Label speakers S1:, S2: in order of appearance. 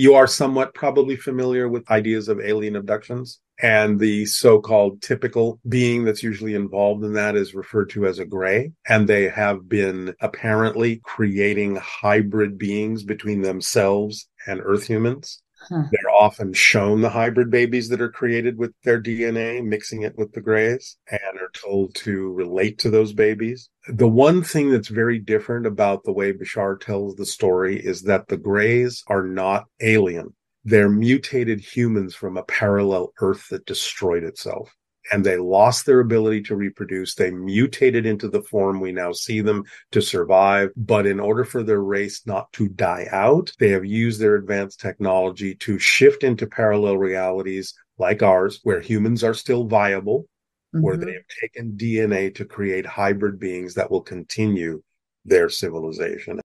S1: You are somewhat probably familiar with ideas of alien abductions and the so-called typical being that's usually involved in that is referred to as a gray and they have been apparently creating hybrid beings between themselves and earth humans Huh. They're often shown the hybrid babies that are created with their DNA, mixing it with the grays, and are told to relate to those babies. The one thing that's very different about the way Bashar tells the story is that the grays are not alien. They're mutated humans from a parallel Earth that destroyed itself and they lost their ability to reproduce. They mutated into the form we now see them to survive. But in order for their race not to die out, they have used their advanced technology to shift into parallel realities like ours, where humans are still viable, mm-hmm. where they have taken DNA to create hybrid beings that will continue their civilization.